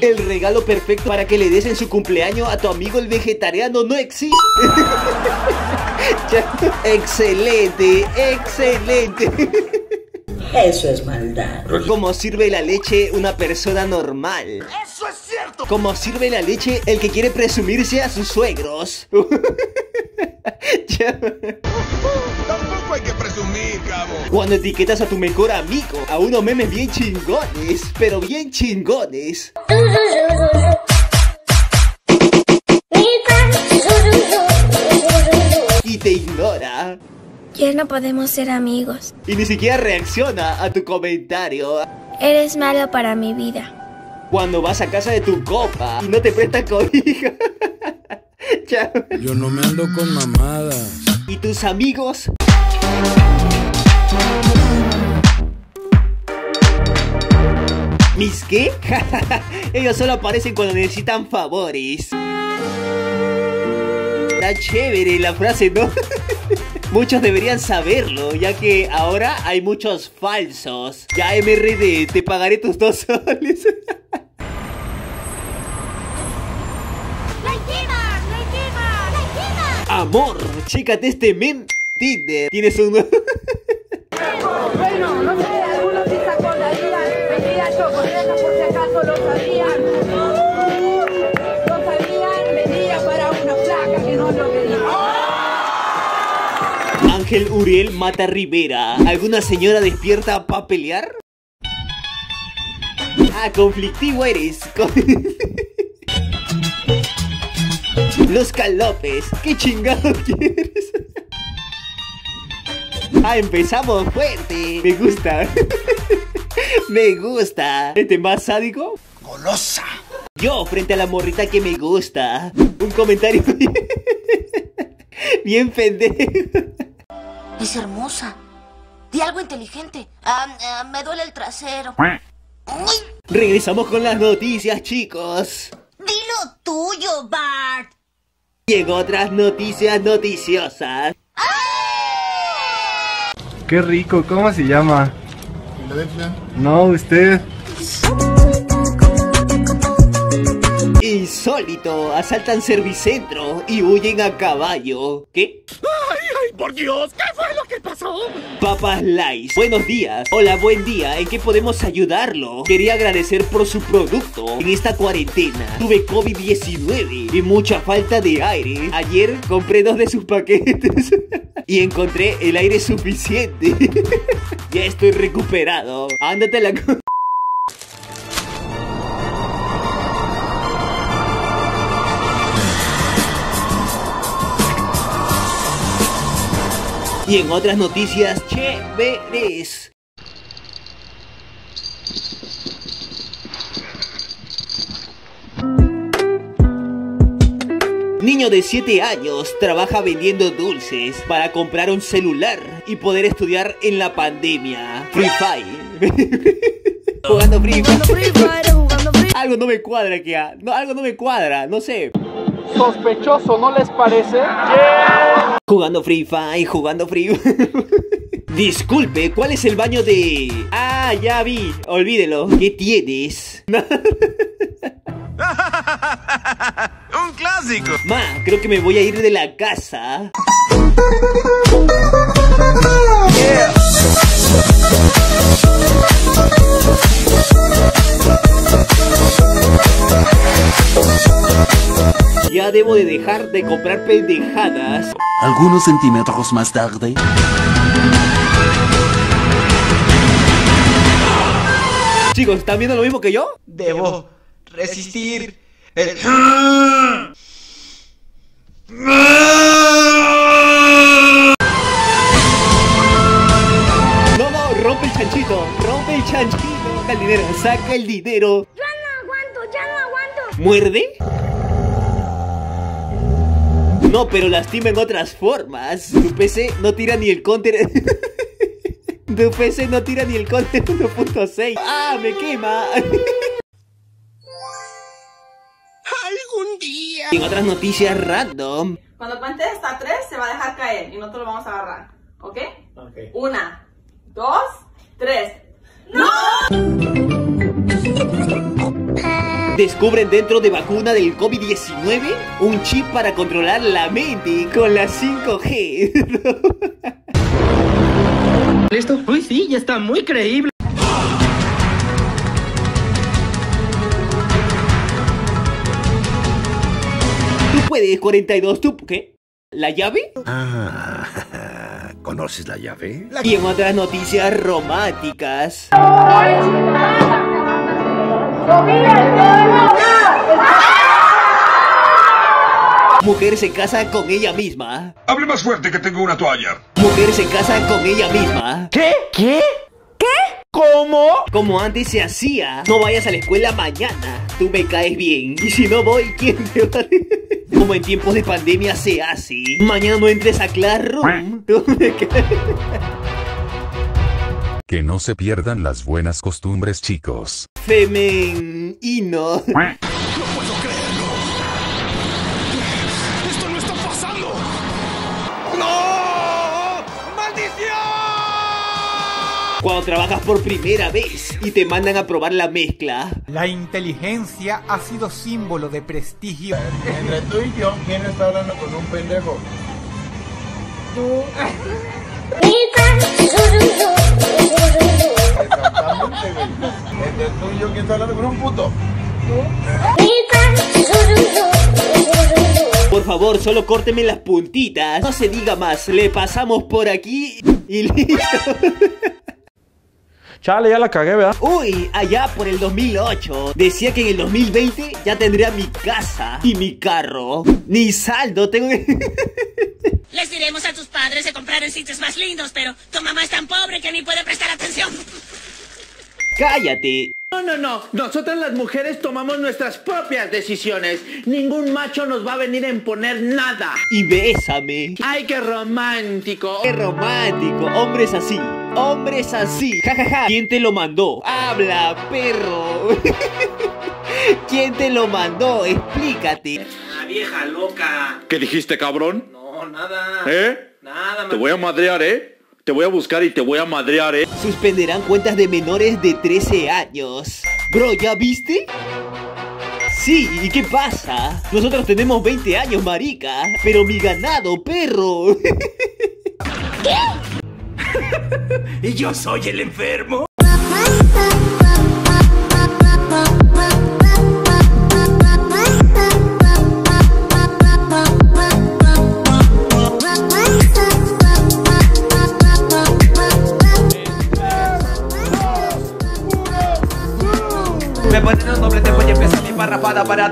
El regalo perfecto para que le des en su cumpleaños a tu amigo el vegetariano no existe. excelente, excelente. Eso es maldad. ¿Cómo sirve la leche una persona normal? ¡Eso es cierto! ¿Cómo sirve la leche el que quiere presumirse a sus suegros? Tampoco hay que presumir, cabo. Cuando etiquetas a tu mejor amigo a unos memes bien chingones, pero bien chingones. Y te ignora. Ya no podemos ser amigos. Y ni siquiera reacciona a tu comentario. Eres malo para mi vida. Cuando vas a casa de tu copa y no te presta cobija. Yo no me ando con mamadas. ¿Y tus amigos? ¿Mis qué? Ellos solo aparecen cuando necesitan favores. Está chévere la frase, ¿no? Muchos deberían saberlo, ya que ahora hay muchos falsos. Ya MRD, te pagaré tus dos soles. Amor, chécate este men Tinder. Tienes un... Bueno, no sé, algunos sí sacó la vida. Venía yo con ella por si acaso lo sabían. Lo sabían, venía para una placa que no lo quería. Ángel Uriel mata a Rivera. ¿Alguna señora despierta para pelear? Ah, conflictivo eres. Con- Los calopes. ¿Qué chingado quieres? Ah, empezamos fuerte. Me gusta. Me gusta. ¿Este más sádico? ¡Golosa! Yo frente a la morrita que me gusta. Un comentario bien, bien pendejo. Es hermosa. Di algo inteligente. Ah, ah, me duele el trasero. Regresamos con las noticias, chicos. di lo tuyo, Bart. Llegó otras noticias noticiosas. Qué rico, ¿cómo se llama? No, usted. Insólito, asaltan Servicentro y huyen a caballo. ¿Qué? ¡Ay, ay, por Dios! ¿Qué fue lo que pasó? Papas Lice. Buenos días. Hola, buen día. ¿En qué podemos ayudarlo? Quería agradecer por su producto. En esta cuarentena tuve COVID-19 y mucha falta de aire. Ayer compré dos de sus paquetes y encontré el aire suficiente. ya estoy recuperado. Ándate la... Y en otras noticias chéveres. Niño de 7 años trabaja vendiendo dulces para comprar un celular y poder estudiar en la pandemia. Free Fire. jugando Free Fire. Algo no me cuadra que no, algo no me cuadra, no sé. Sospechoso, ¿no les parece? Jugando Free Fire, jugando Free Fire. Disculpe, ¿cuál es el baño de...? Ah, ya vi, olvídelo. ¿Qué tienes? ¡Un clásico! Ma, creo que me voy a ir de la casa. Ya debo de dejar de comprar pendejadas. Algunos centímetros más tarde. Chicos, ¿están viendo lo mismo que yo? Debo resistir el... No, no, rompe el chanchito, rompe el chanchito. Saca el dinero, saca el dinero. Ya no aguanto, ya no aguanto. ¿Muerde? No, pero lastima en otras formas. Tu PC no tira ni el counter. Tu PC no tira ni el counter 1.6. ¡Ah, me quema! En otras noticias random. Cuando cuentes hasta tres, se va a dejar caer y nosotros lo vamos a agarrar. ¿Ok? Ok. Una, dos, tres. ¡No! Descubren dentro de vacuna del COVID-19 un chip para controlar la mente con la 5G. ¿Listo? Uy, sí, ya está muy creíble. Tú puedes, 42, ¿tú qué? ¿La llave? Ah, ¿conoces la llave? Y en otras noticias románticas. Mujer se casa con ella misma. Hable más fuerte que tengo una toalla. Mujer se casa con ella misma. ¿Qué? ¿Qué? ¿Qué? ¿Cómo? Como antes se hacía. No vayas a la escuela mañana. Tú me caes bien. Y si no voy, ¿quién te va a... Como en tiempos de pandemia se hace. Mañana no entres a Classroom. Que no se pierdan las buenas costumbres, chicos. Femen trabajas por primera vez y te mandan a probar la mezcla. La inteligencia ha sido símbolo de prestigio. Entre tú y yo, ¿quién está hablando con un pendejo? Tú. Exactamente, güey. Entre tú y yo, ¿quién está hablando con un puto? Por favor, solo córteme las puntitas. No se diga más. Le pasamos por aquí y listo. Chale, ya la cagué, ¿verdad? Uy, allá por el 2008 decía que en el 2020 ya tendría mi casa y mi carro. Ni saldo tengo. Les diremos a tus padres de comprar en sitios más lindos, pero tu mamá es tan pobre que ni puede prestar atención. Cállate. No, no, no. Nosotras las mujeres tomamos nuestras propias decisiones. Ningún macho nos va a venir a imponer nada. Y bésame. Ay, qué romántico. Qué romántico. Hombres así. Hombres así. Ja, ja, ja. ¿Quién te lo mandó? Habla, perro. ¿Quién te lo mandó? Explícate. Ah, vieja loca. ¿Qué dijiste, cabrón? No, nada. ¿Eh? Nada, Te voy a madrear, ¿eh? Te voy a buscar y te voy a madrear, ¿eh? Suspenderán cuentas de menores de 13 años. Bro, ¿ya viste? Sí, ¿y qué pasa? Nosotros tenemos 20 años, marica. Pero mi ganado, perro. ¿Y yo soy el enfermo? Me ponen un doble tempo y empieza mi parrafada para